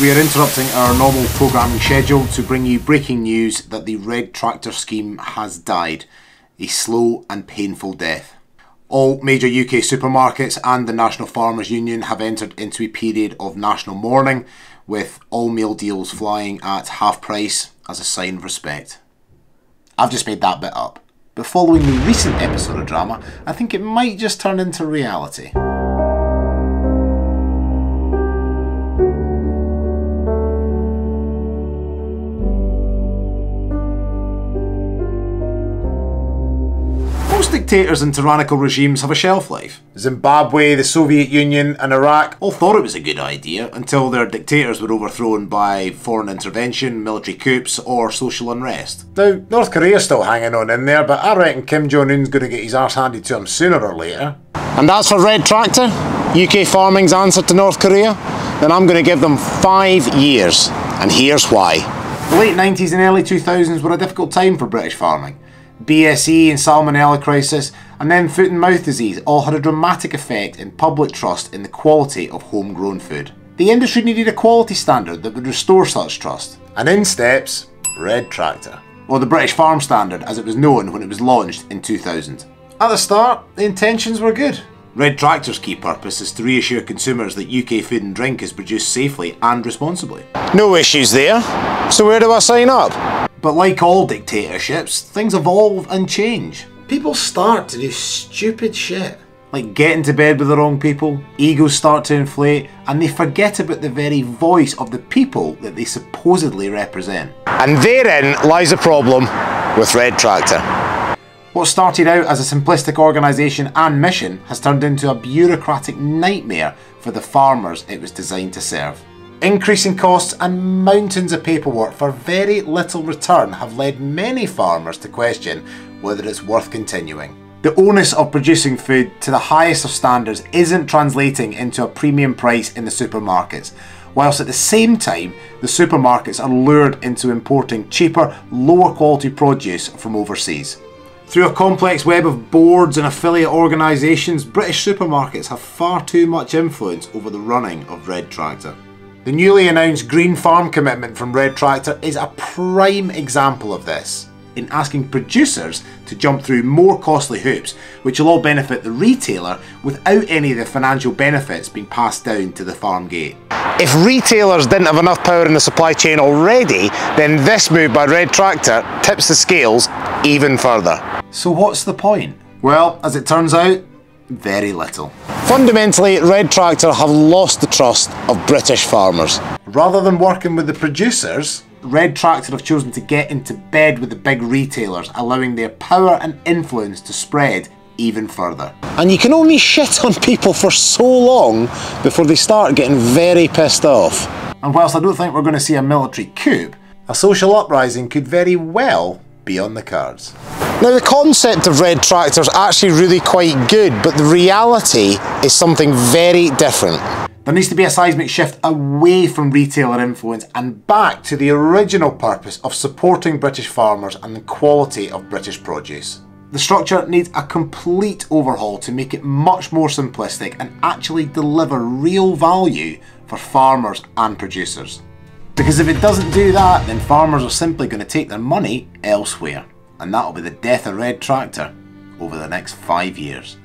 We are interrupting our normal programming schedule to bring you breaking news that the Red Tractor scheme has died. A slow and painful death. All major UK supermarkets and the National Farmers Union have entered into a period of national mourning, with all meal deals flying at half price as a sign of respect. I've just made that bit up, but following the recent episode of drama, I think it might just turn into reality. Most dictators and tyrannical regimes have a shelf life. Zimbabwe, the Soviet Union, and Iraq all thought it was a good idea until their dictators were overthrown by foreign intervention, military coups, or social unrest. Now, North Korea's still hanging on in there, but I reckon Kim Jong un's going to get his arse handed to him sooner or later. And that's for Red Tractor, UK Farming's answer to North Korea? Then I'm going to give them five years, and here's why. The late 90s and early 2000s were a difficult time for British farming. BSE and salmonella crisis, and then foot and mouth disease all had a dramatic effect in public trust in the quality of homegrown food. The industry needed a quality standard that would restore such trust. And in steps Red Tractor, or the British Farm Standard as it was known when it was launched in 2000. At the start, the intentions were good. Red Tractor's key purpose is to reassure consumers that UK food and drink is produced safely and responsibly. No issues there. So where do I sign up? But like all dictatorships, things evolve and change. People start to do stupid shit. Like get into bed with the wrong people, egos start to inflate, and they forget about the very voice of the people that they supposedly represent. And therein lies a problem with Red Tractor. What started out as a simplistic organisation and mission has turned into a bureaucratic nightmare for the farmers it was designed to serve. Increasing costs and mountains of paperwork for very little return have led many farmers to question whether it's worth continuing. The onus of producing food to the highest of standards isn't translating into a premium price in the supermarkets, whilst at the same time the supermarkets are lured into importing cheaper, lower quality produce from overseas. Through a complex web of boards and affiliate organisations, British supermarkets have far too much influence over the running of Red Tractor. The newly announced Green Farm commitment from Red Tractor is a prime example of this, in asking producers to jump through more costly hoops, which will all benefit the retailer without any of the financial benefits being passed down to the farm gate. If retailers didn't have enough power in the supply chain already, then this move by Red Tractor tips the scales even further. So what's the point? Well, as it turns out, very little. Fundamentally, Red Tractor have lost the trust of British farmers. Rather than working with the producers, Red Tractor have chosen to get into bed with the big retailers, allowing their power and influence to spread even further. And you can only shit on people for so long before they start getting very pissed off. And whilst I don't think we're going to see a military coup, a social uprising could very well be on the cards. Now the concept of red tractor is actually really quite good, but the reality is something very different. There needs to be a seismic shift away from retailer influence and back to the original purpose of supporting British farmers and the quality of British produce. The structure needs a complete overhaul to make it much more simplistic and actually deliver real value for farmers and producers. Because if it doesn't do that, then farmers are simply going to take their money elsewhere and that'll be the death of Red Tractor over the next five years.